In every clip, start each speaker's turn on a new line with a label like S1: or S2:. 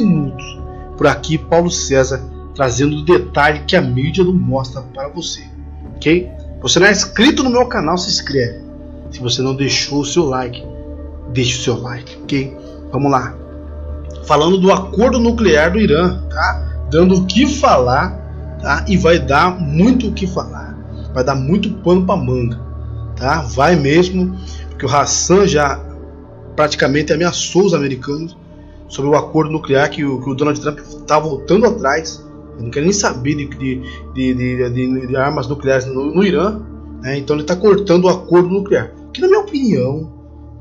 S1: minutos. Por aqui, Paulo César trazendo o detalhe que a mídia não mostra para você, ok? Você não é inscrito no meu canal, se inscreve. Se você não deixou o seu like, deixe o seu like, ok? Vamos lá. Falando do acordo nuclear do Irã, tá? Dando o que falar, tá? E vai dar muito o que falar. Vai dar muito pano para manga, tá? Vai mesmo, porque o Hassan já praticamente ameaçou os americanos sobre o acordo nuclear que o, que o Donald Trump está voltando atrás. Ele não quer nem saber de, de, de, de, de armas nucleares no, no Irã. Né? Então ele está cortando o acordo nuclear. Que na minha opinião,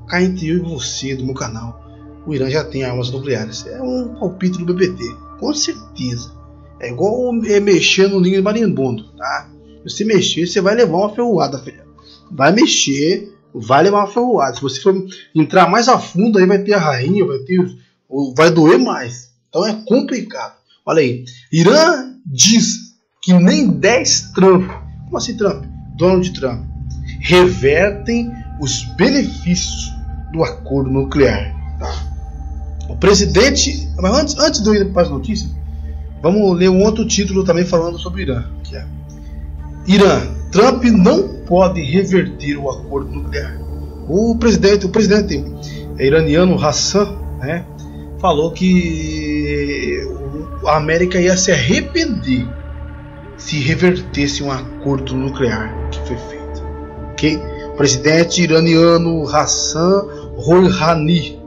S1: cá entre eu e você do meu canal, o Irã já tem armas nucleares. É um palpite do BBT, com certeza. É igual é mexer no ninho de marimbondo, tá? Se mexer, você vai levar uma ferroada, filho. Vai mexer, vai levar uma ferroada. Se você for entrar mais a fundo, aí vai ter a rainha, vai ter vai doer mais. Então é complicado. Olha aí. Irã diz que nem 10 Trump, como assim Trump? Donald Trump, revertem os benefícios do acordo nuclear. Tá? O presidente. Mas antes, antes de eu ir para as notícias, vamos ler um outro título também falando sobre o Irã. Que é Irã, Trump não pode reverter o acordo nuclear. O presidente, o presidente iraniano Hassan, né, falou que a América ia se arrepender se revertesse um acordo nuclear que foi feito. Okay? O presidente iraniano Hassan Rouhani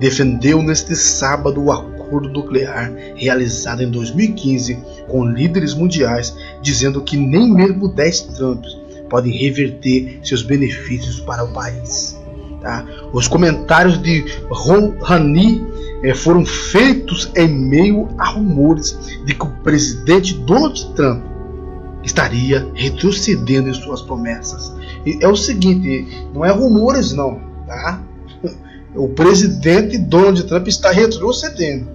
S1: defendeu neste sábado o acordo nuclear realizado em 2015 com líderes mundiais, dizendo que nem mesmo 10 Trumps podem reverter seus benefícios para o país. Tá? Os comentários de Rouhani eh, foram feitos em meio a rumores de que o presidente Donald Trump estaria retrocedendo em suas promessas. E é o seguinte, não é rumores não, tá? O presidente Donald Trump está retrocedendo.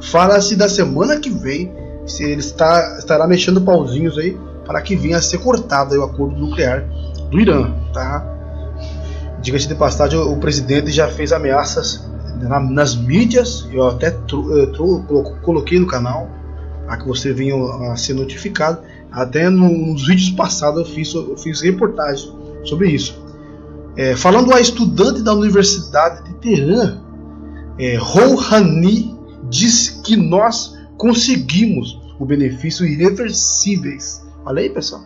S1: Fala-se da semana que vem se ele está, estará mexendo pauzinhos aí para que venha a ser cortado o acordo nuclear do Irã, tá? Diga-se de passagem, o presidente já fez ameaças na, nas mídias, eu até tro, eu tro, coloquei no canal para que você venha a ser notificado. Até no, nos vídeos passados eu fiz, eu fiz reportagem sobre isso. É, falando a estudante da Universidade de Teherã, é, Rouhani disse que nós conseguimos o benefício irreversíveis. Olha aí, pessoal.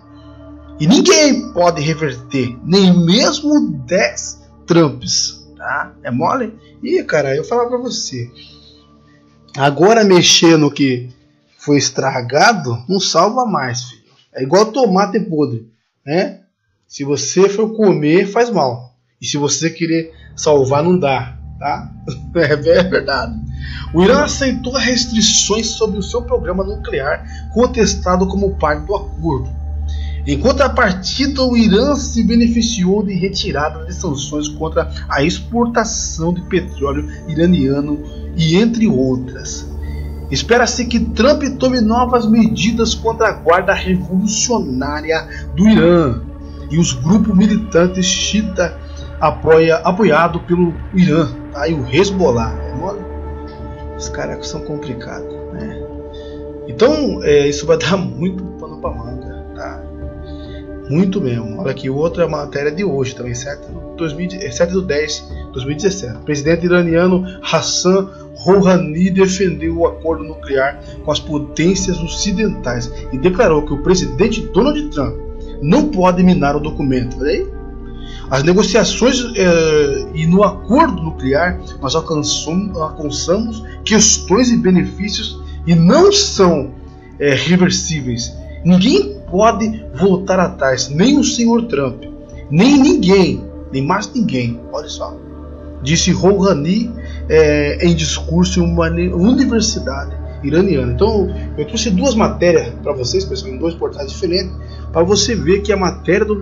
S1: E ninguém pode reverter, nem mesmo 10 Trumps. Tá? É mole? Ih, cara, eu falar pra você. Agora mexer no que foi estragado não salva mais, filho. É igual tomate podre, né? Se você for comer, faz mal. E se você querer salvar, não dá, tá? É verdade. O Irã aceitou restrições sobre o seu programa nuclear, contestado como parte do acordo. Em contrapartida, o Irã se beneficiou de retirada de sanções contra a exportação de petróleo iraniano e entre outras. Espera-se que Trump tome novas medidas contra a guarda revolucionária do Irã e os grupos militantes Shita apoia, apoiado pelo Irã, tá? o Hezbollah. É Os caras são complicados. Né? Então, é, isso vai dar muito pano para manga. Muito mesmo. Olha aqui, outra matéria de hoje também, 7 de, 2000, 7 de 10 2017. O presidente iraniano Hassan Rouhani defendeu o acordo nuclear com as potências ocidentais e declarou que o presidente Donald Trump não pode minar o documento. Olha aí. As negociações eh, e no acordo nuclear nós alcançamos, alcançamos, questões e benefícios e não são eh, reversíveis. Ninguém pode voltar atrás, nem o senhor Trump, nem ninguém, nem mais ninguém. Olha só, disse Rouhani é, em discurso em uma universidade iraniana. Então, eu trouxe duas matérias para vocês, pessoal, em dois portais diferentes, para você ver que a matéria do,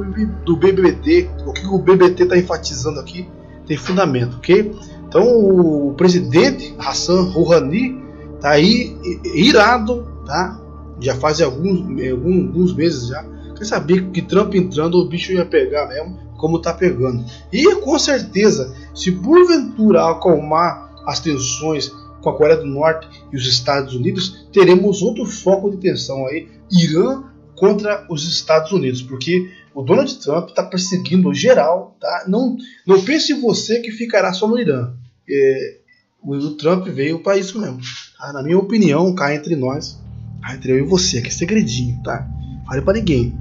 S1: do BBT, o que o BBT está enfatizando aqui, tem fundamento, ok? Então, o presidente Hassan Rouhani está aí irado, tá? Já faz alguns, alguns, meses já. Quer saber que Trump entrando o bicho ia pegar mesmo, como tá pegando. E com certeza, se porventura acalmar as tensões com a Coreia do Norte e os Estados Unidos, teremos outro foco de tensão aí, Irã contra os Estados Unidos, porque o Donald Trump está perseguindo geral, tá? Não, não pense você que ficará só no Irã. É, o Trump veio para isso mesmo. Tá? Na minha opinião, cá entre nós, cá entre eu e você, que é segredinho, tá? Fale para ninguém.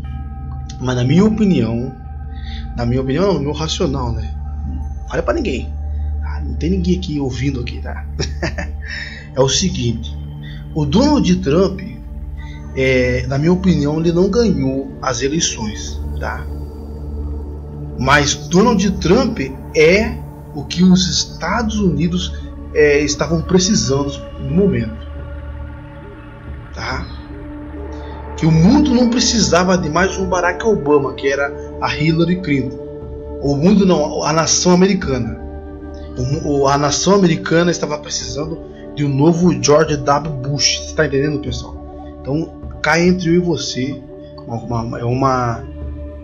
S1: Mas na minha opinião, na minha opinião, no meu racional, né? Fale para ninguém. Tá? Não tem ninguém aqui ouvindo aqui, tá? é o seguinte: o Donald Trump, é, na minha opinião, ele não ganhou as eleições, tá? Mas Donald Trump é o que os Estados Unidos é, estavam precisando no momento. Tá? Que o mundo não precisava de mais um Barack Obama, que era a Hillary Clinton. O mundo não, a nação americana. O, a nação americana estava precisando de um novo George W. Bush. Você está entendendo, pessoal? Então, cai entre eu e você. É uma, uma,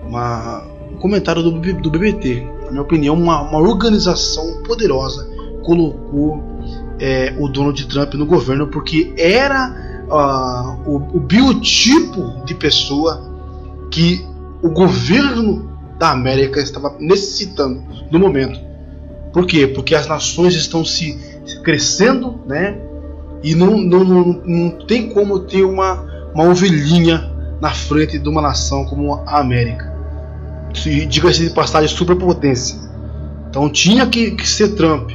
S1: uma, um comentário do, do BBT. Na minha opinião, uma, uma organização poderosa colocou é, o Donald Trump no governo porque era uh, o, o biotipo de pessoa que o governo da América estava necessitando no momento. Por quê? Porque as nações estão se crescendo, né? E não, não, não, não tem como ter uma, uma ovelhinha na frente de uma nação como a América. Diga-se de passagem, superpotência. Então tinha que, que ser Trump.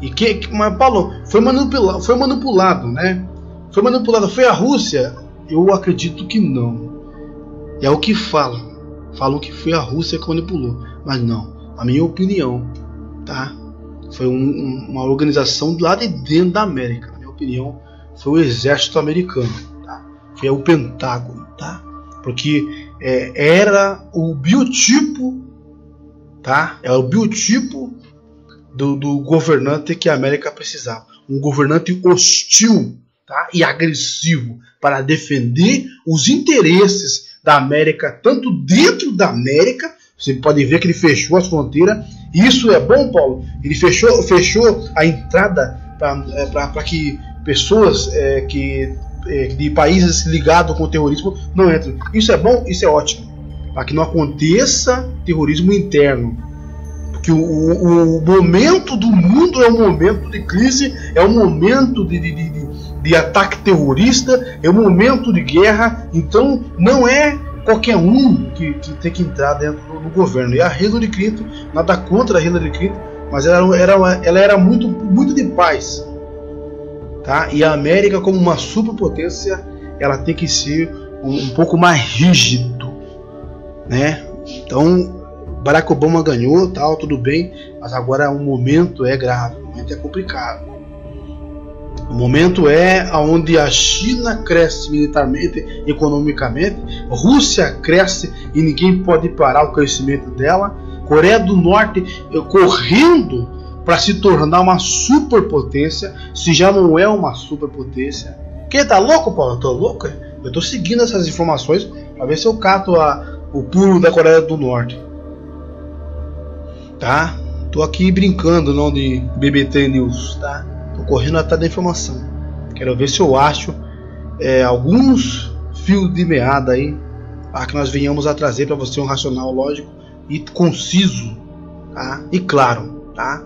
S1: E que, mas Paulo foi manipulado, foi manipulado, né? Foi manipulado. Foi a Rússia? Eu acredito que não. É o que falam. Falam que foi a Rússia que manipulou, mas não. A minha opinião, tá? Foi um, um, uma organização lá de dentro da América. Na minha opinião, foi o exército americano, tá? Foi o Pentágono, tá? Porque é, era o biotipo, tá? É o biotipo do, do governante que a América precisava. Um governante hostil tá? e agressivo para defender os interesses da América, tanto dentro da América, você pode ver que ele fechou as fronteiras. Isso é bom, Paulo. Ele fechou, fechou a entrada para é, que pessoas é, que, é, de países ligados com o terrorismo não entrem. Isso é bom, isso é ótimo. Para que não aconteça terrorismo interno que o, o, momento do mundo é um momento de crise, é um momento de, de, de, de ataque terrorista, é um momento de guerra, então não é qualquer um que, que tem que entrar dentro do, do, governo. E a Hillary Clinton, nada contra a Hillary Clinton, mas ela era, ela era muito, muito de paz. Tá? E a América, como uma superpotência, ela tem que ser um, um pouco mais rígido. Né? Então, Barack Obama ganhou, tal, tudo bem, mas agora o momento é grave, o momento é complicado. O momento é onde a China cresce militarmente, economicamente, Rússia cresce e ninguém pode parar o crescimento dela, Coreia do Norte eh, correndo para se tornar uma superpotência, se já não é uma superpotência. Quem tá louco, Paulo? Eu tô louco? Eu tô seguindo essas informações para ver se eu cato a, o pulo da Coreia do Norte tá? Tô aqui brincando, não de BBT News, tá? Tô correndo atrás da informação. Quero ver se eu acho é, alguns fios de meada aí para que nós venhamos a trazer para você um racional lógico e conciso, tá? E claro, tá?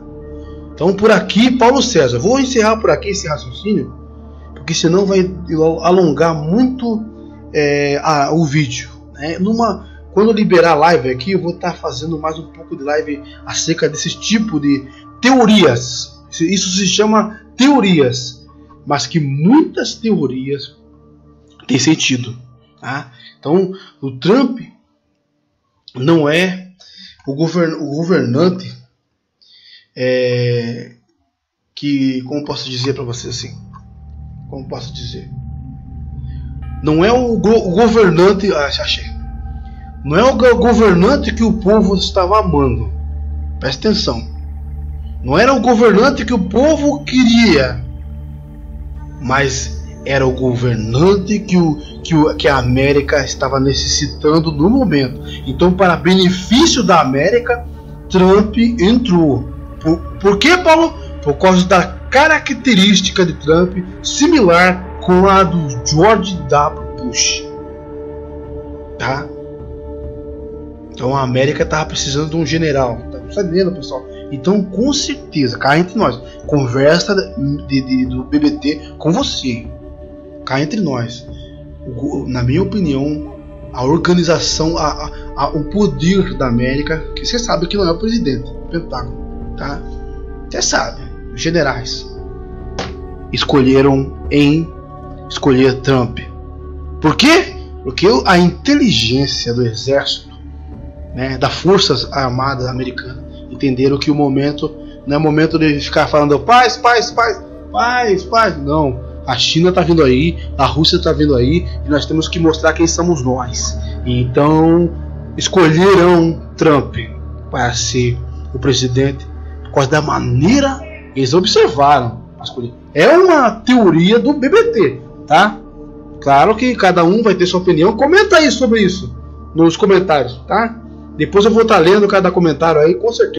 S1: Então por aqui, Paulo César. Vou encerrar por aqui esse raciocínio, porque senão vai alongar muito é, a, o vídeo. Né? Numa quando liberar live aqui, eu vou estar tá fazendo mais um pouco de live acerca desse tipo de teorias. Isso se chama teorias, mas que muitas teorias têm sentido. Tá? Então, o Trump não é o, govern o governante é, que, como posso dizer para você assim, como posso dizer, não é o, go o governante, ah, achei, não é o governante que o povo estava amando. Presta atenção. Não era o governante que o povo queria, mas era o governante que, o, que, o, que a América estava necessitando no momento. Então, para benefício da América, Trump entrou. Por, por que, Paulo? Por causa da característica de Trump similar com a do George W. Bush. Tá? Então a América estava precisando de um general. Tá sabendo, pessoal? Então, com certeza, cá entre nós, conversa de, de, do BBT com você. Cá entre nós. Na minha opinião, a organização, a, a, a, o poder da América, que você sabe que não é o presidente, o Pentágono, tá? Você sabe, os generais escolheram em escolher Trump. Por quê? Porque a inteligência do exército, né, das forças armadas americanas, entenderam que o momento não é momento de ficar falando paz, paz, paz, paz, paz. Não. A China está vindo aí, a Rússia está vindo aí, e nós temos que mostrar quem somos nós. Então, escolheram Trump para ser o presidente por causa da maneira que eles observaram. É uma teoria do BBT, tá? Claro que cada um vai ter sua opinião. Comenta aí sobre isso nos comentários, tá? Depois eu vou estar lendo cada comentário aí, com certeza.